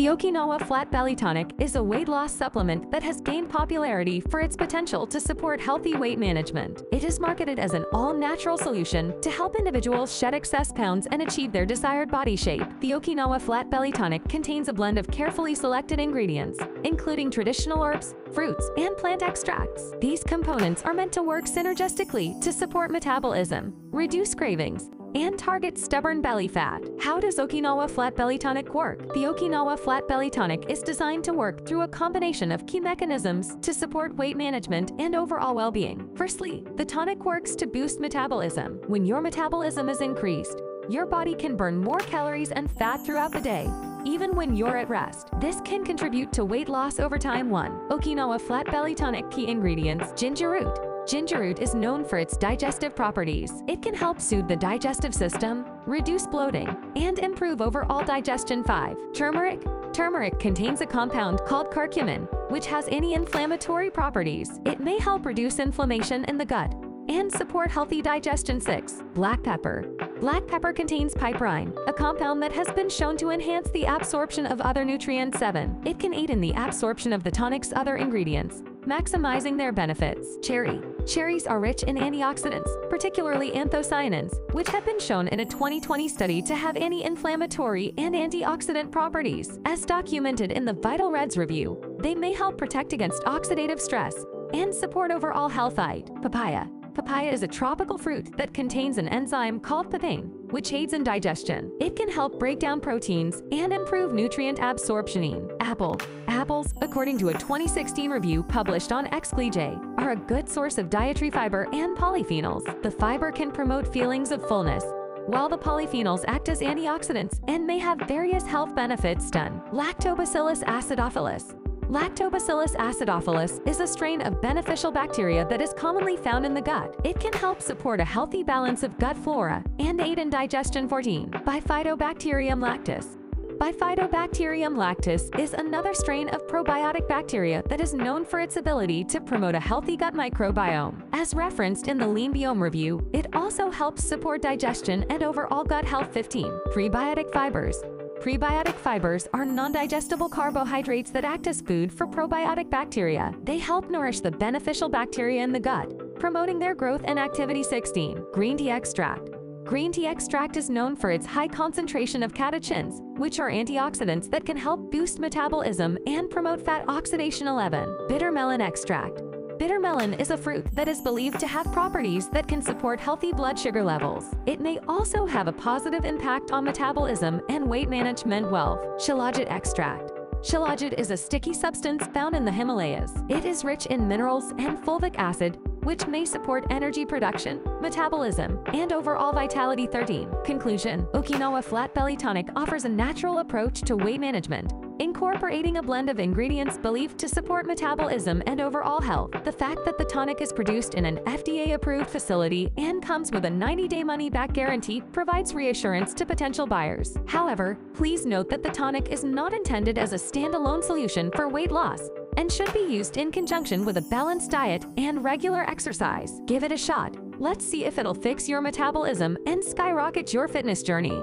The Okinawa Flat Belly Tonic is a weight loss supplement that has gained popularity for its potential to support healthy weight management. It is marketed as an all-natural solution to help individuals shed excess pounds and achieve their desired body shape. The Okinawa Flat Belly Tonic contains a blend of carefully selected ingredients, including traditional herbs, fruits, and plant extracts. These components are meant to work synergistically to support metabolism, reduce cravings, and target stubborn belly fat. How does Okinawa Flat Belly Tonic work? The Okinawa Flat Belly Tonic is designed to work through a combination of key mechanisms to support weight management and overall well-being. Firstly, the tonic works to boost metabolism. When your metabolism is increased, your body can burn more calories and fat throughout the day, even when you're at rest. This can contribute to weight loss over time 1. Okinawa Flat Belly Tonic Key Ingredients Ginger root Ginger root is known for its digestive properties. It can help soothe the digestive system, reduce bloating, and improve overall digestion 5. Turmeric Turmeric contains a compound called curcumin, which has anti-inflammatory properties. It may help reduce inflammation in the gut and support healthy digestion 6. Black pepper Black pepper contains piperine, a compound that has been shown to enhance the absorption of other nutrients 7. It can aid in the absorption of the tonic's other ingredients, maximizing their benefits. Cherry Cherries are rich in antioxidants, particularly anthocyanins, which have been shown in a 2020 study to have anti-inflammatory and antioxidant properties. As documented in the Vital Reds review, they may help protect against oxidative stress and support overall health. Papaya Papaya is a tropical fruit that contains an enzyme called papain, which aids in digestion. It can help break down proteins and improve nutrient absorption. Apple. Apples, according to a 2016 review published on XLJ, are a good source of dietary fiber and polyphenols. The fiber can promote feelings of fullness, while the polyphenols act as antioxidants and may have various health benefits done. Lactobacillus acidophilus Lactobacillus acidophilus is a strain of beneficial bacteria that is commonly found in the gut. It can help support a healthy balance of gut flora and aid in digestion 14. Bifidobacterium lactis. Bifidobacterium lactis is another strain of probiotic bacteria that is known for its ability to promote a healthy gut microbiome. As referenced in the Lean Biome review, it also helps support digestion and overall gut health 15. Prebiotic fibers. Prebiotic fibers are non-digestible carbohydrates that act as food for probiotic bacteria. They help nourish the beneficial bacteria in the gut, promoting their growth and activity 16. Green tea extract. Green tea extract is known for its high concentration of catechins, which are antioxidants that can help boost metabolism and promote fat oxidation 11. Bitter melon extract. Bitter melon is a fruit that is believed to have properties that can support healthy blood sugar levels. It may also have a positive impact on metabolism and weight management wealth. Shilajit extract. Shilajit is a sticky substance found in the Himalayas. It is rich in minerals and fulvic acid, which may support energy production, metabolism, and overall vitality 13. Conclusion Okinawa Flat Belly Tonic offers a natural approach to weight management incorporating a blend of ingredients believed to support metabolism and overall health. The fact that the tonic is produced in an FDA-approved facility and comes with a 90-day money-back guarantee provides reassurance to potential buyers. However, please note that the tonic is not intended as a standalone solution for weight loss and should be used in conjunction with a balanced diet and regular exercise. Give it a shot. Let's see if it'll fix your metabolism and skyrocket your fitness journey.